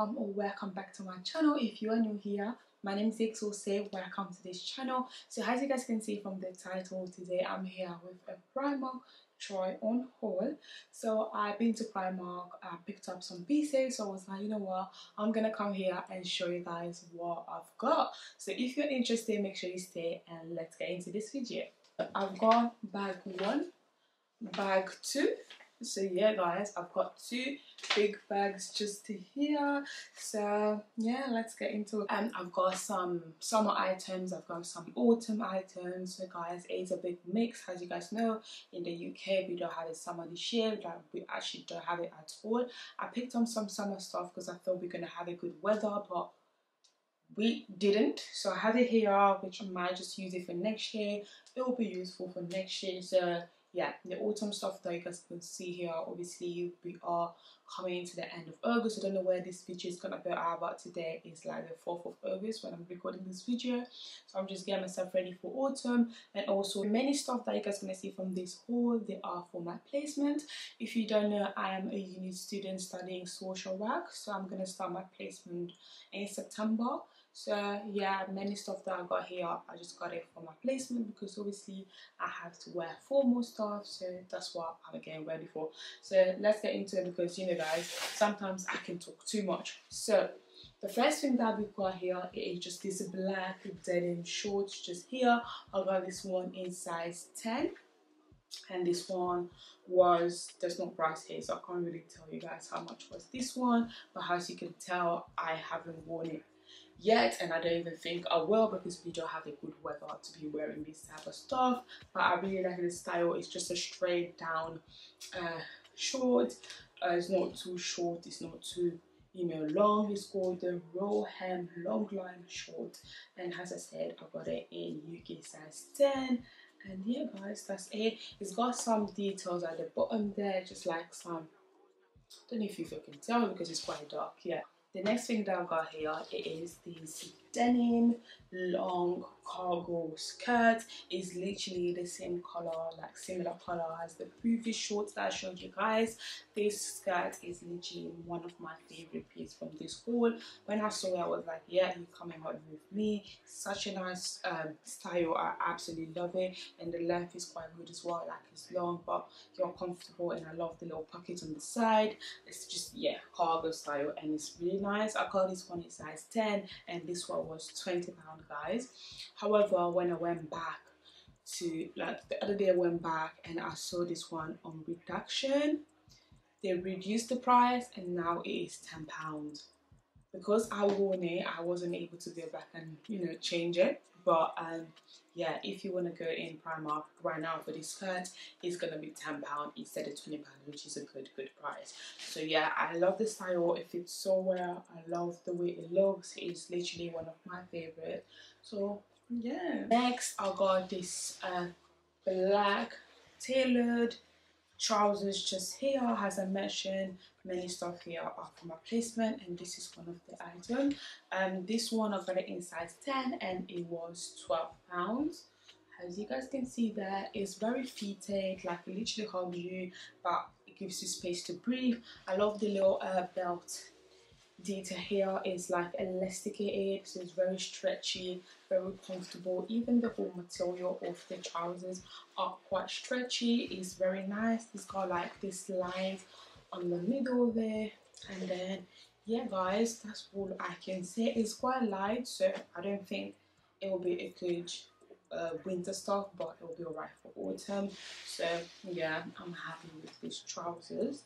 welcome or welcome back to my channel. If you are new here my name is Say. Welcome to this channel. So as you guys can see from the title today I'm here with a Primark try on haul. So I've been to Primark. I picked up some pieces. So I was like you know what? I'm gonna come here and show you guys what I've got. So if you're interested make sure you stay and let's get into this video. I've got bag one bag two so yeah guys i've got two big bags just to here so yeah let's get into it. And i've got some summer items. I've got some autumn items. So guys it's a big mix as you guys know. In the uk we don't have a summer this year. We actually don't have it at all. I picked up some summer stuff because i thought we are gonna have a good weather but we didn't. So i have it here which i might just use it for next year. It will be useful for next year. So yeah, the autumn stuff that you guys can see here, obviously we are coming into the end of August. I don't know where this video is gonna be out, but today is like the 4th of August when I'm recording this video. So I'm just getting myself ready for autumn and also many stuff that you guys gonna see from this haul, they are for my placement. If you don't know, I am a uni student studying social work, so I'm gonna start my placement in September so yeah many stuff that i got here i just got it for my placement because obviously i have to wear formal stuff. So that's what i'm getting ready for. So let's get into it because you know guys sometimes i can talk too much. So the first thing that we got here is just this black denim shorts just here. I got this one in size 10 and this one was there's no price here so i can't really tell you guys how much was this one. But as you can tell i haven't worn it yet and I don't even think I will because we don't have a good weather to be wearing this type of stuff. But I really like the style. It's just a straight down uh, short. Uh, it's not too short. It's not too you know long. It's called the roll hem long line short. And as I said I got it in UK size 10 and yeah guys that's it. It's got some details at the bottom there just like some I don't know if you can tell because it's quite dark yeah the next thing that I've got here is this denim long cargo skirt is literally the same color like similar color as the previous shorts that I showed you guys. This skirt is literally one of my favorite pieces from this haul when I saw it I was like yeah you're coming out with me. Such a nice um, style. I absolutely love it. And the length is quite good as well. Like it's long but you're comfortable and I love the little pocket on the side. It's just yeah cargo style and it's really nice. I got this one in size 10 and this one was 20 pound guys. However when I went back to like the other day I went back and I saw this one on reduction they reduced the price and now it is 10 pounds because I worn it I wasn't able to go back and you know change it but um yeah if you want to go in Primark right now for this skirt it's gonna be 10 pound instead of 20 pound which is a good good price. So yeah I love the style. It fits so well. I love the way it looks. It's literally one of my favorite. So yeah. Next. I got this uh, black tailored trousers just here as I mentioned many stuff here for my placement and this is one of the items um this one I got it in size 10 and it was 12 pounds. As you guys can see there it's very fitted like it literally hugs you but it gives you space to breathe. I love the little uh, belt detail here is like elasticated so it's very stretchy very comfortable. Even the whole material of the trousers are quite stretchy it's very nice. It's got like this lines on the middle there. And then yeah guys that's all I can say. It's quite light so I don't think it will be a good uh, winter stuff but it will be alright for autumn. So yeah I'm happy with these trousers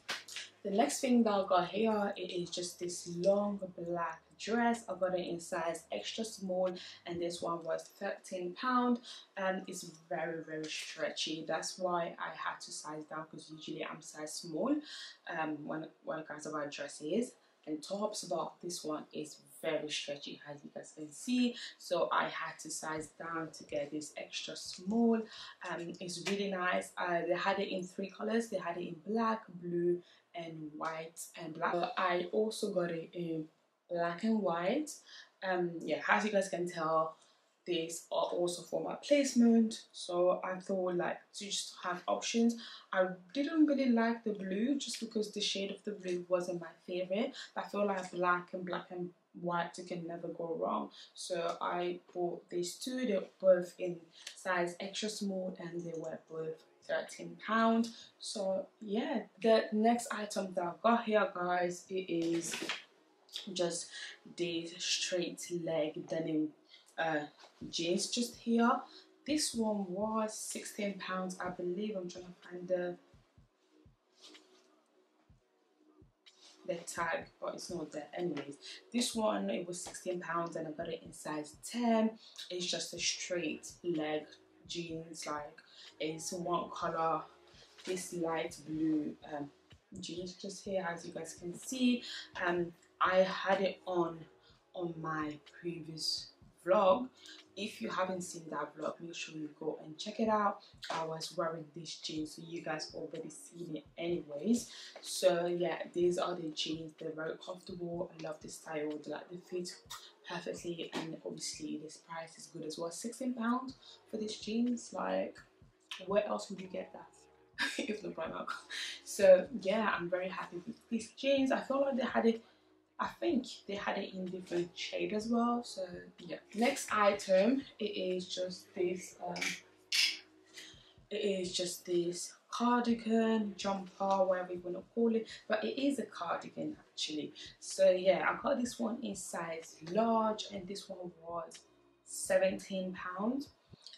the next thing that I got here it is just this long black dress. I got it in size extra small and this one was 13 pound and it's very very stretchy. That's why I had to size down because usually I'm size small um, when, when it comes about dresses and tops but this one is very stretchy as you guys can see. So I had to size down to get this extra small. Um, it's really nice. Uh, they had it in three colors. They had it in black blue and white and black. I also got it in black and white. Um, yeah, as you guys can tell, these are also for my placement so I thought like to just have options I didn't really like the blue just because the shade of the blue wasn't my favorite I feel like black and black and white can never go wrong so I bought these two they're both in size extra small and they were both 13 pound. So yeah the next item that i've got here guys it is just these straight leg denim uh, jeans just here. This one was 16 pounds I believe. I'm trying to find the the tag but it's not there. Anyways this one it was 16 pounds and I got it in size 10 it's just a straight leg jeans like it's one color this light blue um, jeans just here as you guys can see. Um, I had it on on my previous vlog. If you haven't seen that vlog make sure you go and check it out. I was wearing these jeans so you guys already seen it anyways. So yeah these are the jeans. They're very comfortable. I love the style. They like they fit perfectly and obviously this price is good as well. 16 pounds for these jeans like where else would you get that if not Primark so yeah i'm very happy with these jeans. I feel like they had it I think they had it in different shade as well. So yeah. Next item it is just this um, it is just this cardigan jumper whatever you want to call it. But it is a cardigan actually. So yeah I got this one in size large and this one was 17 pounds.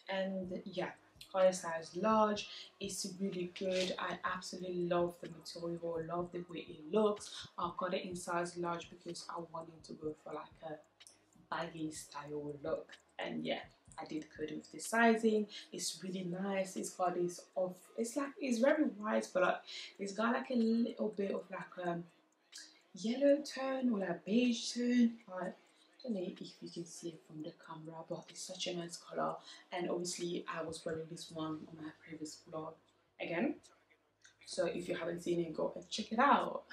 And yeah color size large it's really good i absolutely love the material love the way it looks i've got it in size large because i wanted to go for like a baggy style look and yeah I did good with the sizing. It's really nice. It's got this off. it's like it's very white, but like it's got like a little bit of like a yellow tone or like beige tone. Like if you can see it from the camera but it's such a nice color. And obviously I was wearing this one on my previous vlog again. So if you haven't seen it go and check it out.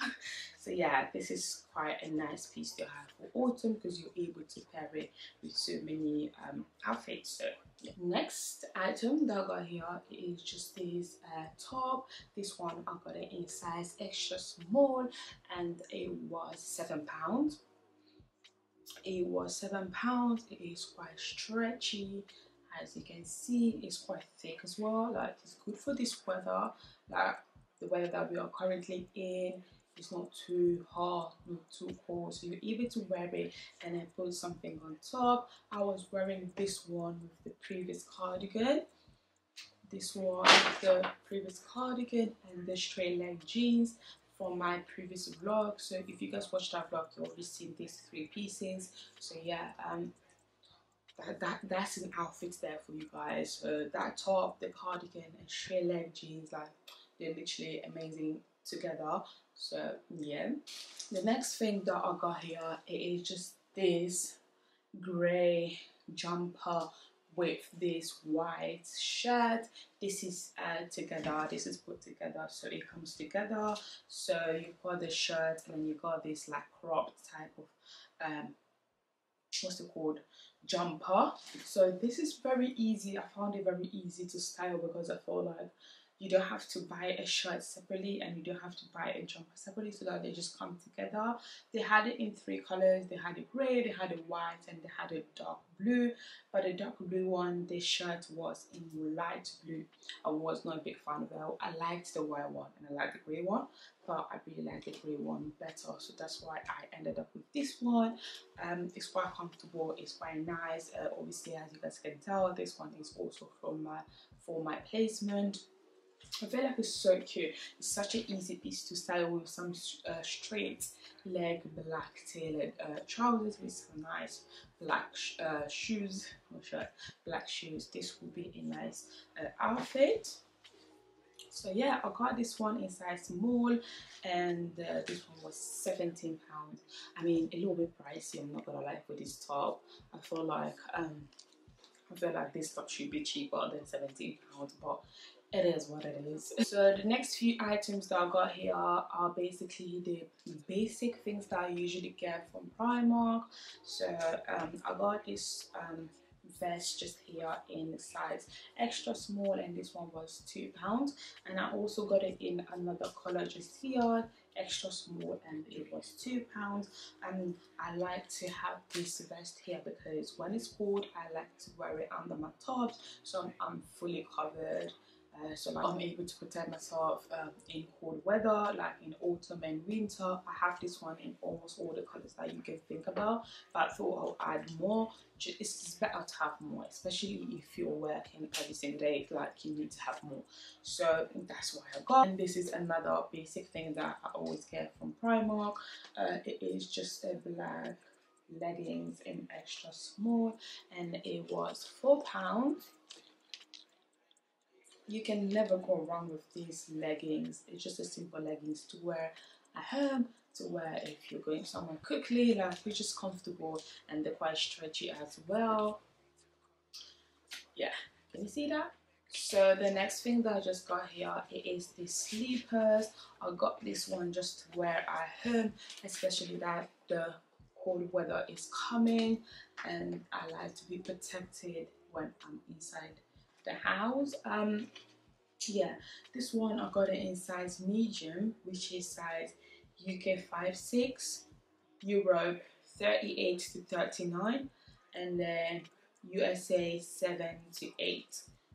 So yeah this is quite a nice piece to have for autumn because you're able to pair it with so many um, outfits. So yeah. next item that I got here is just this uh, top. This one I got it in size extra small and it was seven pounds it was seven pounds it is quite stretchy. As you can see it's quite thick as well like it's good for this weather. Like the weather that we are currently in it's not too hot not too cold so you're able to wear it and then put something on top. I was wearing this one with the previous cardigan. This one the previous cardigan and the straight leg jeans from my previous vlog. So if you guys watched that vlog you already seen these three pieces. So yeah um that, that that's an outfit there for you guys. So that top the cardigan and straight leg jeans like they're literally amazing together. So yeah. The next thing that i got here it is just this gray jumper with this white shirt. This is uh, together. This is put together so it comes together. So you've got the shirt and then you got this like cropped type of um what's it called? Jumper. So this is very easy. I found it very easy to style because i feel like you don't have to buy a shirt separately and you don't have to buy a jumper separately so that they just come together. They had it in three colors. They had a gray they had a white and they had a dark blue. But the dark blue one the shirt was in light blue. I was not a big fan of it. I liked the white one and i liked the gray one but i really like the gray one better. So that's why i ended up with this one. Um it's quite comfortable. It's quite nice. Uh, obviously as you guys can tell this one is also from my for my placement I feel like it's so cute. It's such an easy piece to style with some uh, straight leg black tailored uh, trousers with some nice black sh uh, shoes or shirt, black shoes. This would be a nice uh, outfit. So yeah, I got this one in size small and uh, this one was 17 pounds. I mean, a little bit pricey, I'm not gonna lie for this top. I feel like um, I feel like this top should be cheaper than 17 pounds, but it is what it is. So the next few items that I got here are basically the basic things that I usually get from Primark. So um, I got this um, vest just here in size extra small and this one was two pounds and i also got it in another color just here extra small and it was two pounds and i like to have this vest here because when it's cold i like to wear it under my tops so i'm, I'm fully covered uh, so like I'm able to protect myself um, in cold weather, like in autumn and winter. I have this one in almost all the colors that you can think about, but I thought I'll add more. It's better to have more, especially if you're working every single day, like you need to have more. So that's why I got. And this is another basic thing that I always get from Primark. Uh, it is just a black leggings in extra small and it was four pounds you can never go wrong with these leggings. It's just a simple leggings to wear at home to wear if you're going somewhere quickly like they're just comfortable and they're quite stretchy as well. Yeah can you see that? So the next thing that I just got here it is the sleepers. I got this one just to wear at home especially that the cold weather is coming and I like to be protected when I'm inside the house. Um yeah this one i got it in size medium which is size uk 5 6 europe 38 to 39 and then usa 7 to 8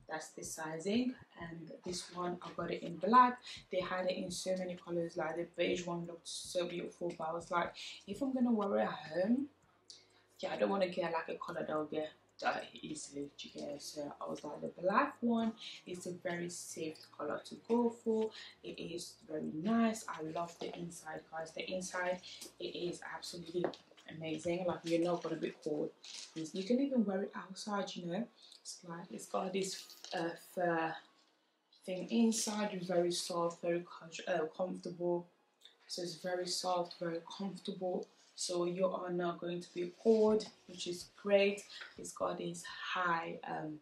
that's the sizing. And this one i got it in black. They had it in so many colors like the beige one looked so beautiful but i was like if i'm gonna wear it at home yeah i don't want to get like a color that will get that easily to get so i was like the black one is a very safe color to go for. It is very nice. I love the inside guys. The inside it is absolutely amazing. Like you're not gonna be cold you can even wear it outside you know. It's like it's got this uh, fur thing inside very soft very uh, comfortable. So it's very soft very comfortable so you are not going to be cold which is great. It's got this high um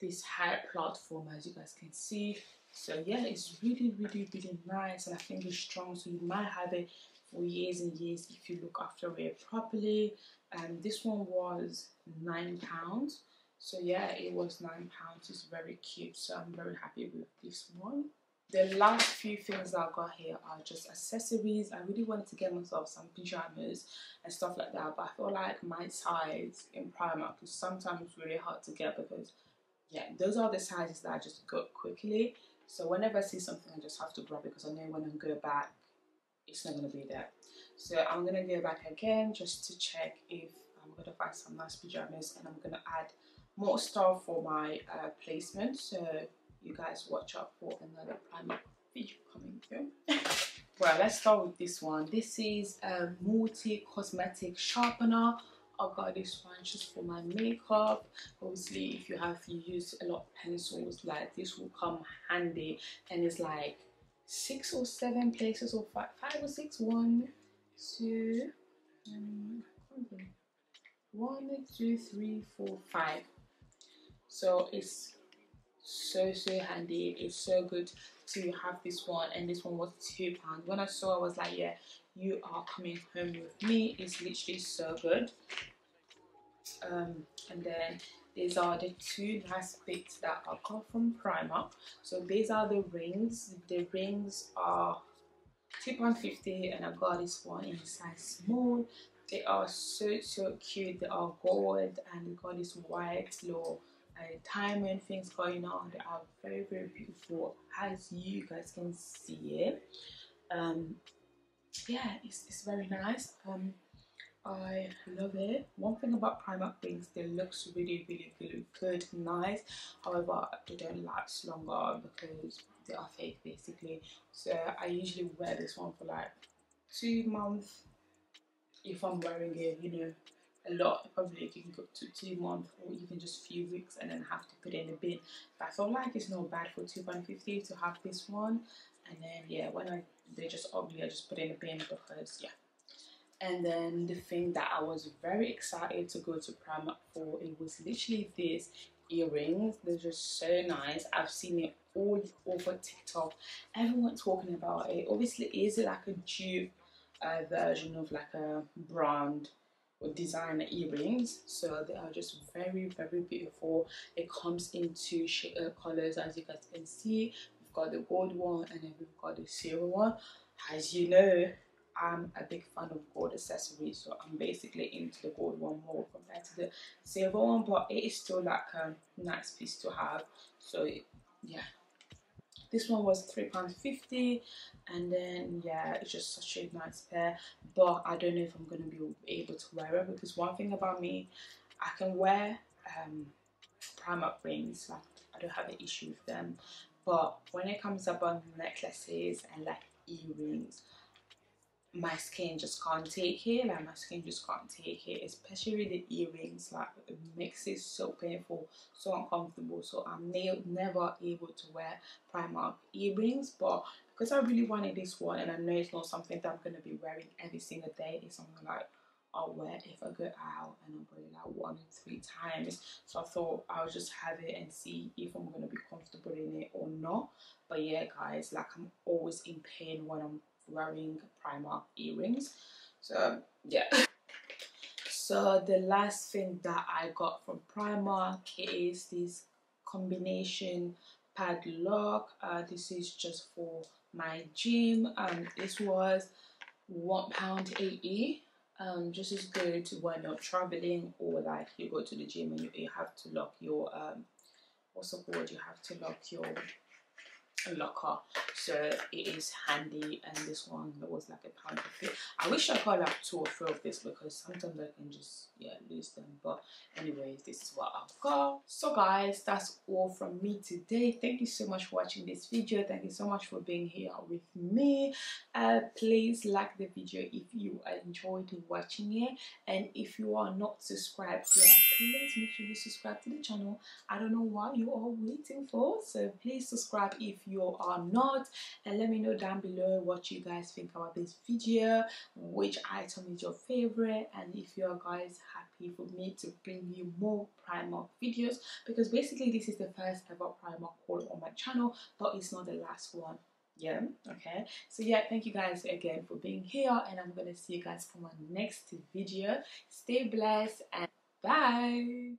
this high platform as you guys can see. So yeah it's really really really nice and i think it's strong. So you might have it for years and years if you look after it properly. And um, this one was nine pounds. So yeah it was nine pounds. It's very cute. So i'm very happy with this one the last few things that I got here are just accessories. I really wanted to get myself some pajamas and stuff like that, but I feel like my size in Primark is sometimes really hard to get because, yeah, those are the sizes that I just got quickly. So whenever I see something, I just have to grab it because I know when I go back, it's not going to be there. So I'm going to go back again just to check if I'm going to find some nice pajamas and I'm going to add more stuff for my uh, placement. So you guys watch out for another Primark video coming soon. well, let's start with this one. This is a multi cosmetic sharpener. I got this one just for my makeup. Obviously, if you have you use a lot of pencils, like this will come handy. And it's like six or seven places, or five, five or six. One, two, um, one, two, three, four, five. So it's so so handy it's so good to have this one and this one was two pounds when i saw i was like yeah you are coming home with me it's literally so good um, and then these are the two last bits that I got from Primark. So these are the rings. The rings are £2.50 and I got this one in size small. They are so so cute. They are gold and they got this white little diamond things going on they are very very beautiful as you guys can see it um yeah it's, it's very nice um I love it. One thing about Primark things, they looks really, really, really good, nice. However, they don't last longer because they are fake basically. So I usually wear this one for like two months if I'm wearing it, you know, a lot. Probably you can go to two months or even just few weeks and then have to put in the bin. But I feel like it's not bad for two pound fifty to have this one. And then yeah, when I they're just ugly, I just put in the bin because yeah. And then the thing that I was very excited to go to Primark for, it was literally this earrings. They're just so nice. I've seen it all over TikTok. Everyone talking about it. Obviously, is it like a dupe uh, version of like a brand designer earrings. So they are just very very beautiful. It comes into uh, colors as you guys can see. We've got the gold one and then we've got the silver one. As you know I'm a big fan of gold accessories so I'm basically into the gold one more compared to the silver one but it is still like a nice piece to have. So yeah this one was £3.50 and then yeah it's just such a nice pair. But I don't know if I'm to be able to wear it because one thing about me I can wear um, Primark rings like I don't have an issue with them. But when it comes on necklaces and like earrings my skin just can't take it like my skin just can't take it especially the earrings like it makes it so painful so uncomfortable so i'm ne never able to wear primark earrings but because i really wanted this one and i know it's not something that i'm going to be wearing every single day it's something like I'll wear if I go out and I'll wear it like one or three times. So I thought I'll just have it and see if I'm gonna be comfortable in it or not. But yeah guys, like I'm always in pain when I'm wearing Primark earrings. So yeah. So the last thing that I got from Primark is this combination padlock. Uh, this is just for my gym and this was one pound eighty. Um, just as good when you're traveling or like you go to the gym and you, you have to lock your um, what's the word? You have to lock your locker. So it is handy and this one was like a pound fifty i wish i got like two or three of this because sometimes i can just yeah lose them. But anyways this is what i've got. So guys that's all from me today. Thank you so much for watching this video. Thank you so much for being here with me. Uh please like the video if you enjoyed watching it. And if you are not subscribed yet please make sure you subscribe to the channel. I don't know what you are waiting for so please subscribe if you are not and let me know down below what you guys think about this video which item is your favorite and if you are guys happy for me to bring you more Primark videos because basically this is the first ever Primark haul on my channel but it's not the last one. Yeah okay. So yeah thank you guys again for being here and i'm gonna see you guys for my next video. Stay blessed and bye